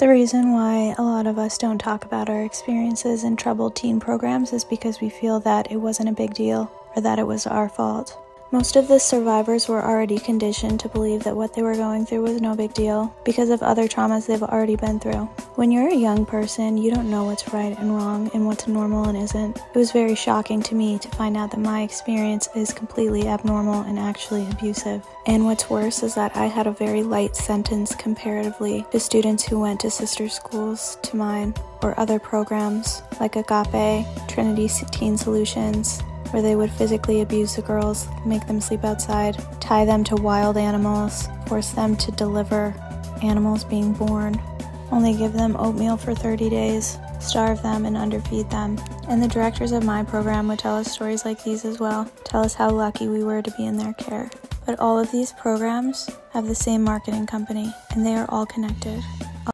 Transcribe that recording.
The reason why a lot of us don't talk about our experiences in troubled teen programs is because we feel that it wasn't a big deal or that it was our fault. Most of the survivors were already conditioned to believe that what they were going through was no big deal because of other traumas they've already been through. When you're a young person, you don't know what's right and wrong and what's normal and isn't. It was very shocking to me to find out that my experience is completely abnormal and actually abusive. And what's worse is that I had a very light sentence comparatively to students who went to sister schools to mine or other programs like Agape, Trinity Teen Solutions, where they would physically abuse the girls, make them sleep outside, tie them to wild animals, force them to deliver animals being born, only give them oatmeal for 30 days, starve them, and underfeed them. And the directors of my program would tell us stories like these as well, tell us how lucky we were to be in their care. But all of these programs have the same marketing company, and they are all connected.